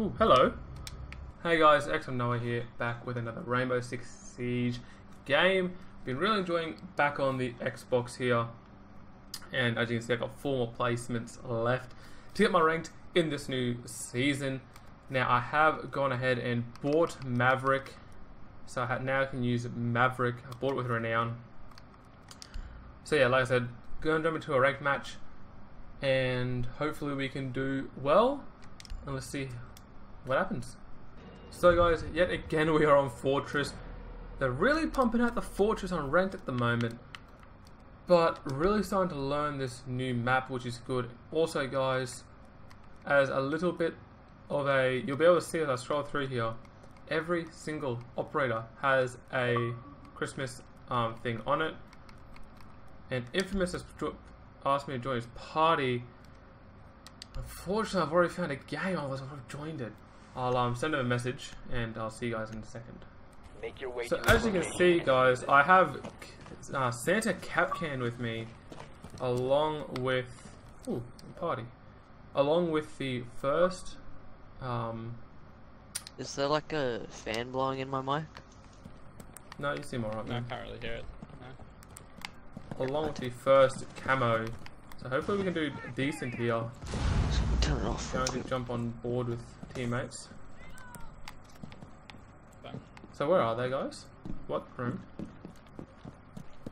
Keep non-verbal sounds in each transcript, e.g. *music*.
Ooh, hello. Hey guys, xImNoah here, back with another Rainbow Six Siege game. Been really enjoying back on the Xbox here. And as you can see, I've got four more placements left to get my ranked in this new season. Now, I have gone ahead and bought Maverick. So I now can use Maverick. I bought it with Renown. So yeah, like I said, going to jump into a ranked match. And hopefully we can do well. And let's see what happens. So guys, yet again we are on Fortress. They're really pumping out the Fortress on ranked at the moment. But really starting to learn this new map, which is good. Also guys, as a little bit of a, you'll be able to see as I scroll through here, every single operator has a Christmas um, thing on it. And Infamous has asked me to join his party. Unfortunately, I've already found a game, I have joined it. I'll um, send him a message, and I'll see you guys in a second. Make your way So as you can see, guys, I have uh, Santa Capcan with me, along with ooh party, along with the first. Um, Is there like a fan blowing in my mic? no, you seem alright, No, I can't really hear it. No. Along with the first camo. So hopefully we can do decent here. Turn it off. real Going to jump on board with teammates. Fine. So where are they, guys? What room?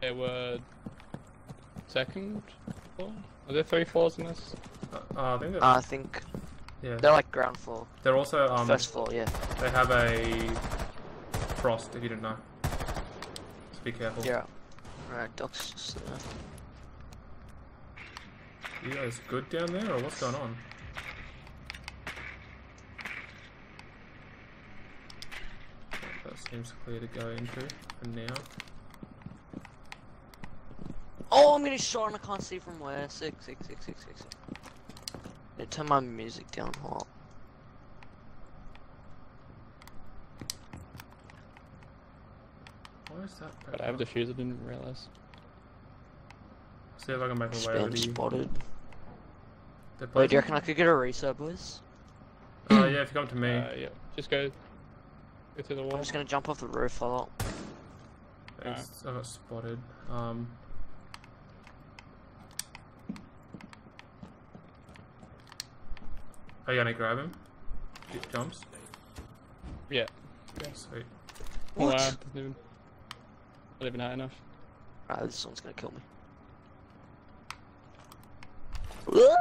They were second floor? Are there three floors in this? Uh, uh, I think they're, Uh, I think yeah. they're like ground floor, They're also um. first floor. Yeah. They have a frost. If you didn't know. Just be careful. Yeah. Alright, Doc's just uh, You guys good down there, or what's going on? That seems clear to go into for now. Oh, I'm getting shot and I can't see from where. Six, six, six, six, six. I turn my music down hot. Why is that? But I have defused, I didn't realize. See if I can make my way over to you. spotted. They're Wait, do you reckon I could get a reset, boys? Oh yeah, if you come to me. Uh, yeah, just go, go through the wall. I'm just gonna jump off the roof a lot. Thanks, I got spotted. Um. Are you gonna grab him? He jumps. Yeah. Yeah, sweet. Oh, What? wow, doesn't even, not even high enough. Right, this one's gonna kill me. You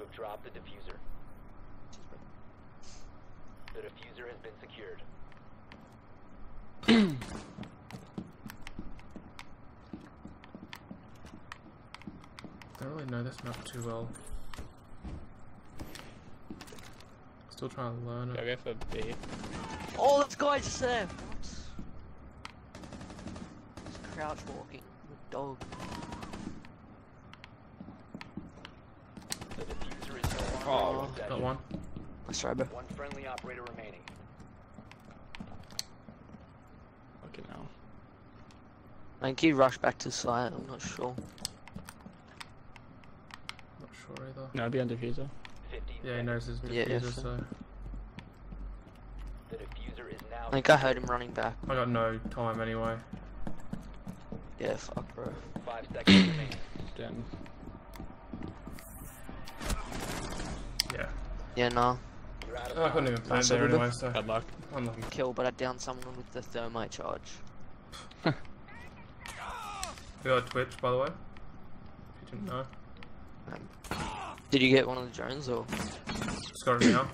have dropped the defuser. The defuser has been secured. *clears throat* I Don't really know this map too well. Still trying to learn Go it. go for B. Oh, this guy's just there. What? He's crouch walking. Dog. The defuser is no longer Oh, in Got one. Let's try, bro. One friendly operator remaining. Okay, now. I think he rushed back to site. I'm not sure. Not sure either. No, it'd be on defuser. Yeah, he knows his Yeah, yeah, defuser, so The defuser is now I think I heard him running back. I got no time anyway. Yeah, fuck, bro. Five seconds remaining. Then Yeah. Yeah, nah. You're out of Oh, I couldn't even plan Nice there little anyway, so bad luck. unlucky. Kill, but I downed someone with the thermite charge. We got Twitch, by the way. If you didn't know. Did you get one of the drones or? Just got it now.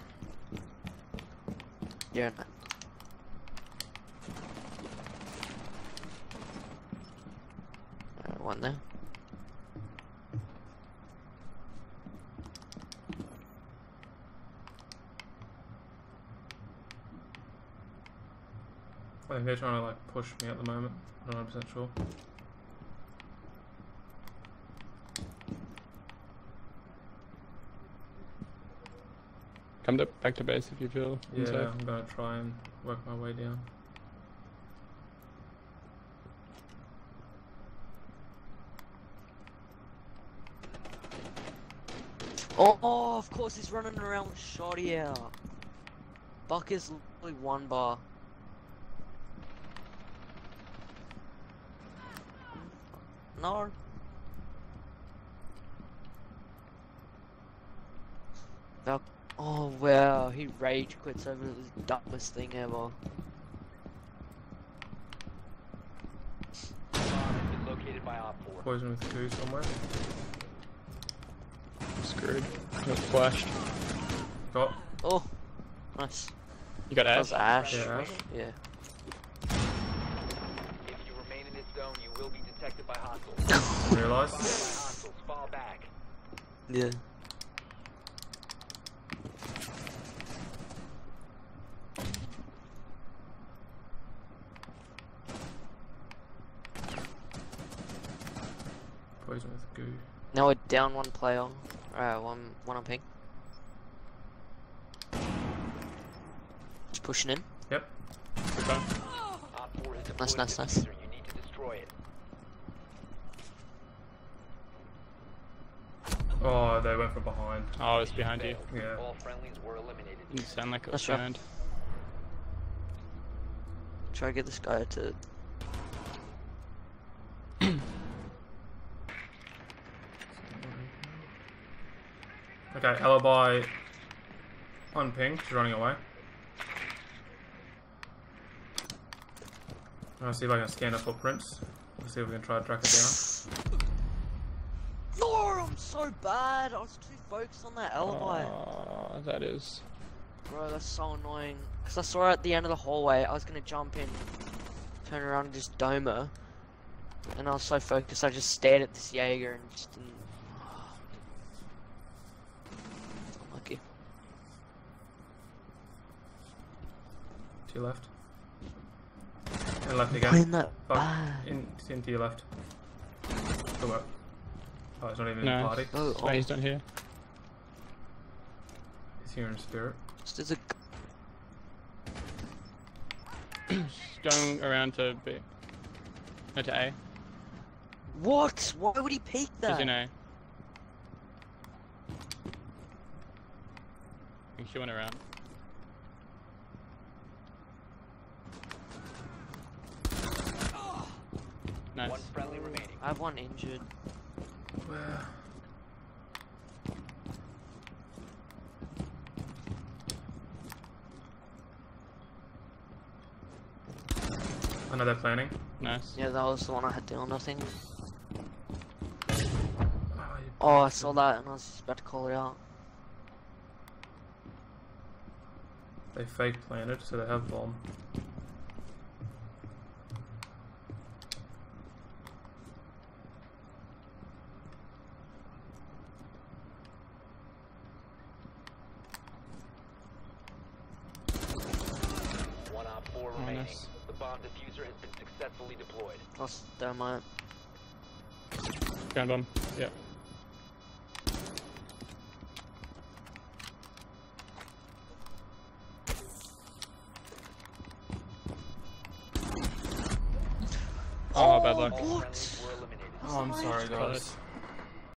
Yeah, no. Alright, uh, one there. I think they're trying to like push me at the moment. I'm not 100% sure. Come to, back to base if you feel Yeah, unsafe. I'm gonna try and work my way down. Oh, of course he's running around with Shoddy out. Buck is literally one bar. No. Val- oh wow, he rage quits over the dumbest thing ever. Bomb has been located by Op 4. Poison with two somewhere. Screwed. Got flashed. Got. Oh, nice. You got That Ash? was Ash. Yeah, Ash. Yeah. If you remain in this zone, you will be detected by hostiles. Realise. Spotted by hostiles. Fall back. Yeah. Poison with goo. Now we're down one player. Alright, one one on pink. Just pushing in. Yep. Okay. Op 4 has deployed Nice, nice, nice. defuser. You need to destroy it. Oh, they went from behind. Oh, it's behind you. Yeah. All friendlies were eliminated. You sound like it was That's right. Try to get this guy to Okay, alibi on ping. She's running away. I'll see if I can scan her footprints. Let's see if we can try to track her down. No, I'm so bad. I was too focused on that alibi. Oh, that is. Bro, that's so annoying. Cause I saw her at the end of the hallway. I was gonna jump in, turn around and just dome her. And I was so focused, I just stared at this Jaeger and just didn't. *sighs* Unlucky. To your left. And left again. Playing that Fuck. bad. In, in to your left. Good work. Oh, it's not even in No. the party. Oh, Oh, he's not here. He's here in spirit. Just as a. Going around to B. No, to A. What? Why would he peek He's that? in A. I think she went around. Nice. One friendly remaining. I have one injured. Where? Another planning. Nice. Yeah, that was the one I had down, I think. Oh, Oh, I saw that and I was just about to call it out. They fake planted, so they have bomb. One OPFOR Oh, remaining. nice. The bomb defuser has been successfully deployed. Lost thermite. Ground bomb. Yeah. Oh, bad luck. Oh, what? friendlies were eliminated. Oh, I'm sorry, Close. guys.